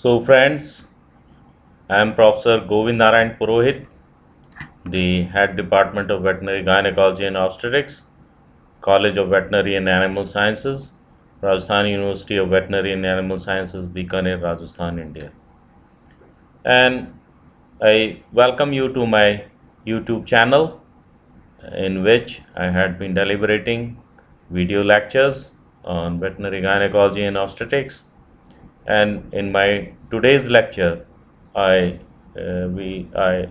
So, friends, I am Professor Govind Narayan Purohit, the Head Department of Veterinary Gynecology and Obstetrics, College of Veterinary and Animal Sciences, Rajasthan University of Veterinary and Animal Sciences, Bikaner, Rajasthan, India. And I welcome you to my YouTube channel in which I had been deliberating video lectures on veterinary gynecology and obstetrics and in my today's lecture I uh, we I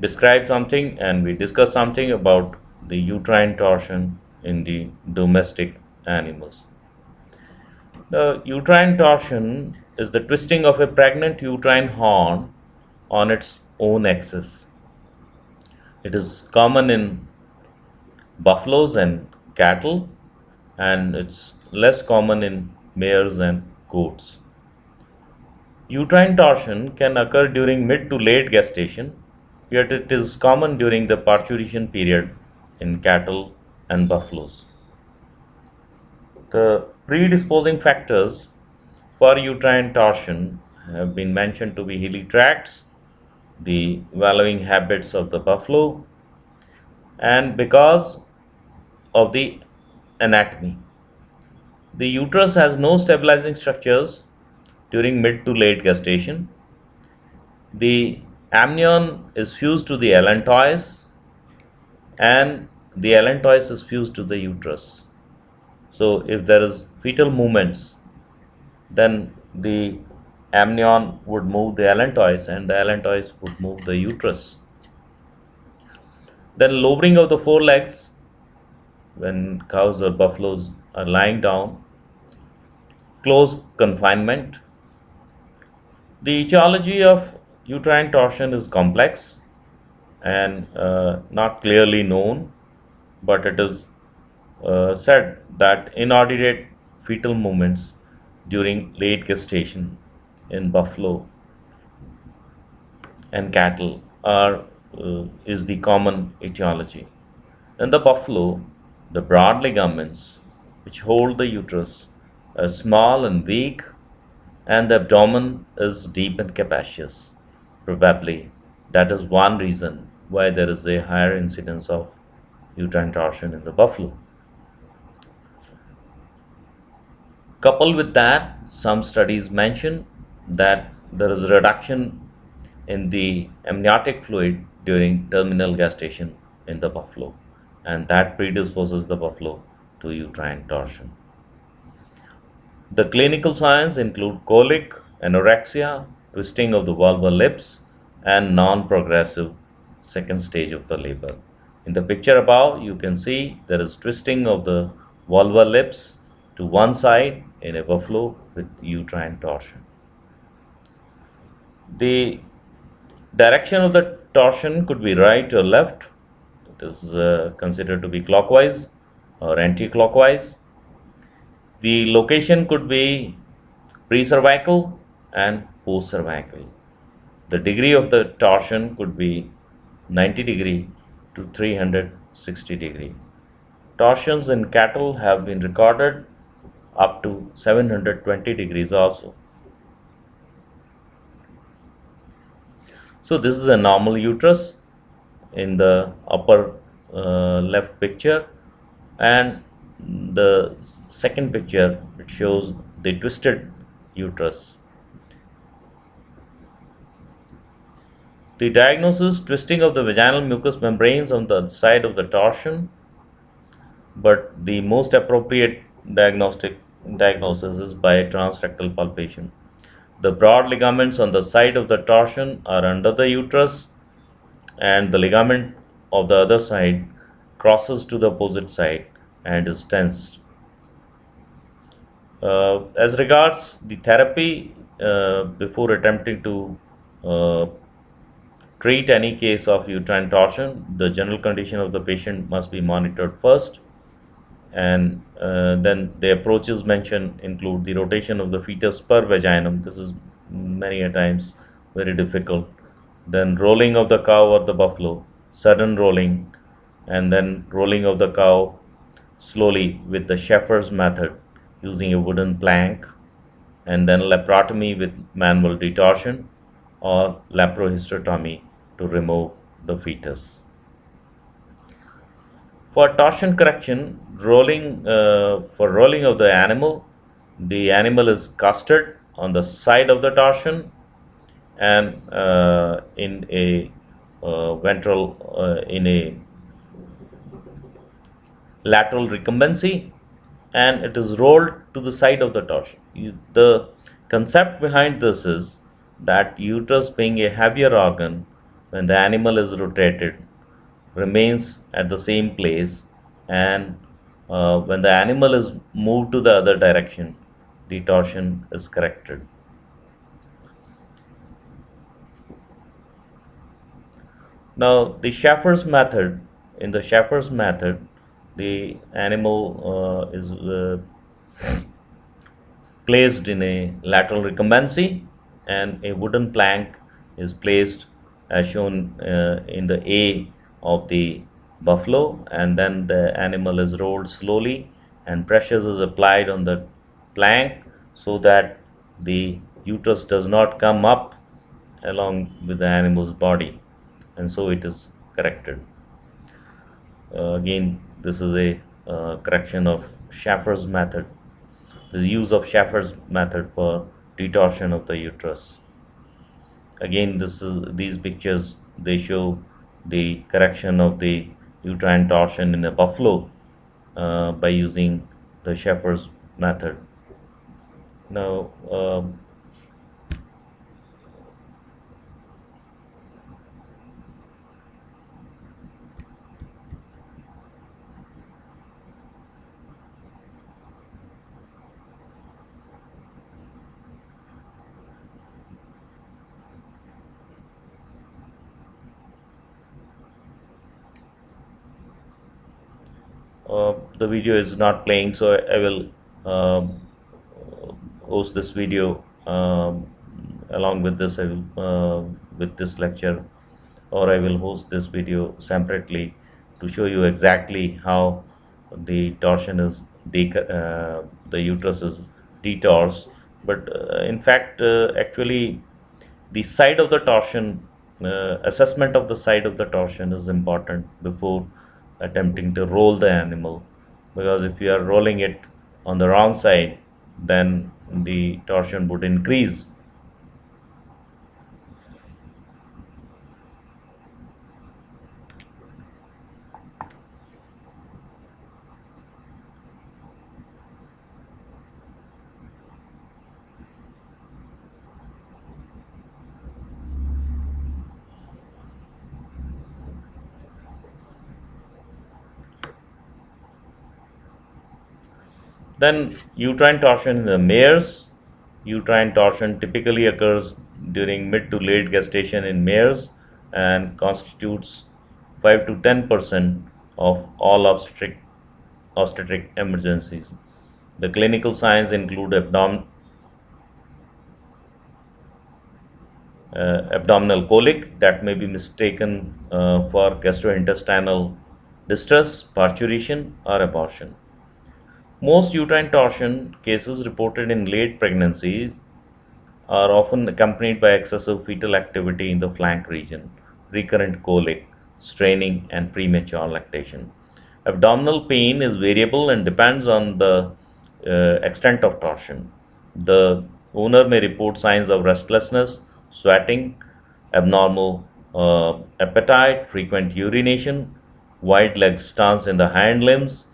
describe something and we discuss something about the uterine torsion in the domestic animals. The uterine torsion is the twisting of a pregnant uterine horn on its own axis. It is common in buffaloes and cattle and it's less common in mares and goats. Uterine torsion can occur during mid to late gestation, yet it is common during the parturition period in cattle and buffaloes. The predisposing factors for uterine torsion have been mentioned to be hilly tracts, the wallowing habits of the buffalo, and because of the anatomy. The uterus has no stabilizing structures during mid to late gestation. The amnion is fused to the allantois and the allantois is fused to the uterus. So if there is fetal movements, then the amnion would move the allantois and the allantois would move the uterus. Then lowering of the forelegs when cows or buffaloes are lying down, close confinement. The etiology of uterine torsion is complex and uh, not clearly known, but it is uh, said that inordinate fetal movements during late gestation in buffalo and cattle are uh, is the common etiology. In the buffalo, the broad ligaments which hold the uterus are small and weak, and the abdomen is deep and capacious. Probably that is one reason why there is a higher incidence of uterine torsion in the buffalo. Coupled with that, some studies mention that there is a reduction in the amniotic fluid during terminal gestation in the buffalo, and that predisposes the buffalo to uterine torsion. The clinical signs include colic, anorexia, twisting of the vulvar lips, and non progressive second stage of the labor. In the picture above, you can see there is twisting of the vulvar lips to one side in a buffalo with uterine torsion. The direction of the torsion could be right or left. It is uh, considered to be clockwise or anti-clockwise. The location could be pre-cervical and post-cervical. The degree of the torsion could be 90 degree to 360 degree. Torsions in cattle have been recorded up to 720 degrees also. So this is a normal uterus in the upper uh, left picture and the second picture it shows the twisted uterus. The diagnosis twisting of the vaginal mucous membranes on the side of the torsion but the most appropriate diagnostic diagnosis is by transrectal palpation. The broad ligaments on the side of the torsion are under the uterus and the ligament of the other side crosses to the opposite side and is tensed. Uh, as regards the therapy, uh, before attempting to uh, treat any case of uterine torsion, the general condition of the patient must be monitored first. And uh, then the approaches mentioned include the rotation of the fetus per vaginum. This is many a times very difficult. Then rolling of the cow or the buffalo sudden rolling and then rolling of the cow slowly with the Schaffer's method using a wooden plank and then laparotomy with manual detorsion or laparohysterectomy to remove the fetus. For torsion correction, rolling uh, for rolling of the animal, the animal is casted on the side of the torsion and uh, in a uh, ventral uh, in a lateral recumbency and it is rolled to the side of the torsion. You, the concept behind this is that uterus being a heavier organ when the animal is rotated remains at the same place and uh, when the animal is moved to the other direction the torsion is corrected. Now the Schaffer's method, in the Schaffer's method, the animal uh, is uh, placed in a lateral recumbency and a wooden plank is placed as shown uh, in the A of the buffalo and then the animal is rolled slowly and pressures is applied on the plank so that the uterus does not come up along with the animal's body and so it is corrected. Uh, again this is a uh, correction of Schaffer's method. The use of Schaffer's method for detorsion of the uterus. Again this is these pictures they show the correction of the uterine torsion in a buffalo uh, by using the Schaffer's method. Now um, uh, the video is not playing so I, I will um, host this video um, along with this I will uh, with this lecture or I will host this video separately to show you exactly how the torsion is uh, the uterus is detors. But uh, in fact uh, actually the side of the torsion uh, assessment of the side of the torsion is important before attempting to roll the animal. Because if you are rolling it on the wrong side then the torsion would increase Then uterine torsion in the mares. Uterine torsion typically occurs during mid to late gestation in mares and constitutes 5 to 10 percent of all obstetric, obstetric emergencies. The clinical signs include abdom uh, abdominal colic that may be mistaken uh, for gastrointestinal distress, parturition, or abortion. Most uterine torsion cases reported in late pregnancy are often accompanied by excessive fetal activity in the flank region, recurrent colic, straining, and premature lactation. Abdominal pain is variable and depends on the uh, extent of torsion. The owner may report signs of restlessness, sweating, abnormal uh, appetite, frequent urination, wide leg stance in the hind limbs,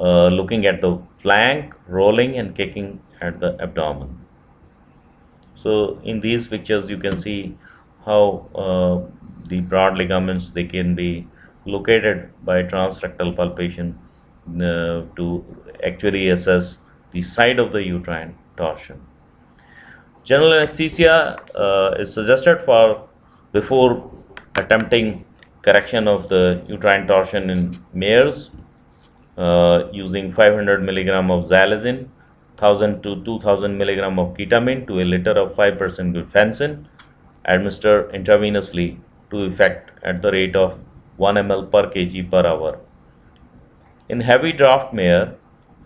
uh, looking at the flank, rolling and kicking at the abdomen. So in these pictures you can see how uh, the broad ligaments they can be located by transrectal palpation uh, to actually assess the side of the uterine torsion. General anesthesia uh, is suggested for before attempting correction of the uterine torsion in mares uh, using 500 milligram of xylazine, 1000 to 2000 milligram of ketamine to a liter of 5% guaifenesin, administer intravenously to effect at the rate of 1 ml per kg per hour. In heavy draft mare,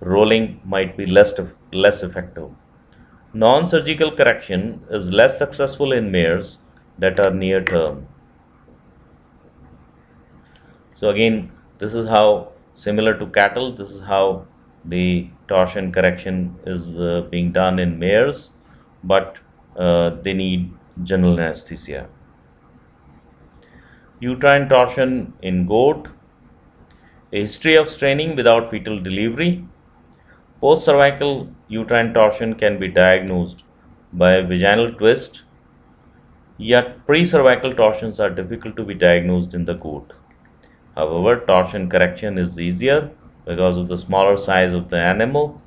rolling might be less, less effective. Non-surgical correction is less successful in mares that are near term. So again, this is how similar to cattle, this is how the torsion correction is uh, being done in mares, but uh, they need general anesthesia. Uterine torsion in goat, a history of straining without fetal delivery. Post-cervical uterine torsion can be diagnosed by vaginal twist, yet pre-cervical torsions are difficult to be diagnosed in the goat. However, torsion correction is easier because of the smaller size of the animal,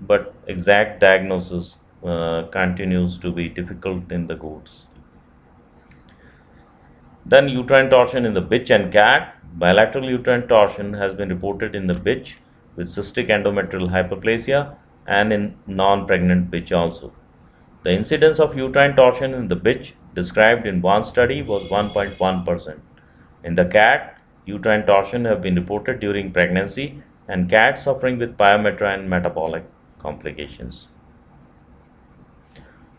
but exact diagnosis uh, continues to be difficult in the goats. Then uterine torsion in the bitch and cat. Bilateral uterine torsion has been reported in the bitch with cystic endometrial hyperplasia and in non-pregnant bitch also. The incidence of uterine torsion in the bitch described in one study was 1.1%. In the cat, uterine torsion have been reported during pregnancy and cats suffering with pyometra and metabolic complications.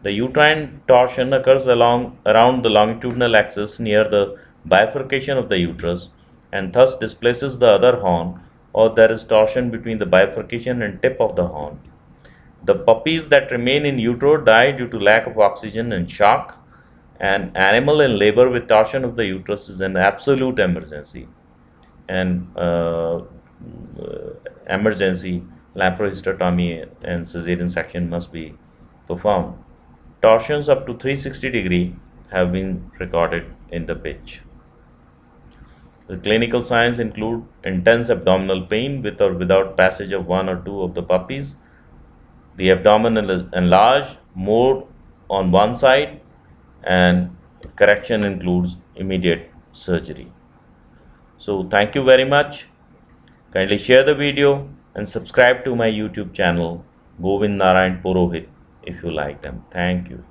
The uterine torsion occurs along around the longitudinal axis near the bifurcation of the uterus and thus displaces the other horn or there is torsion between the bifurcation and tip of the horn. The puppies that remain in utero die due to lack of oxygen and shock. An animal in labor with torsion of the uterus is an absolute emergency and uh, emergency laparohysterectomy and cesarean section must be performed. Torsions up to 360 degree have been recorded in the bitch. The clinical signs include intense abdominal pain with or without passage of one or two of the puppies. The abdomen enlarged more on one side and correction includes immediate surgery. So thank you very much. Kindly share the video and subscribe to my YouTube channel Govind Narayan Purohit if you like them. Thank you.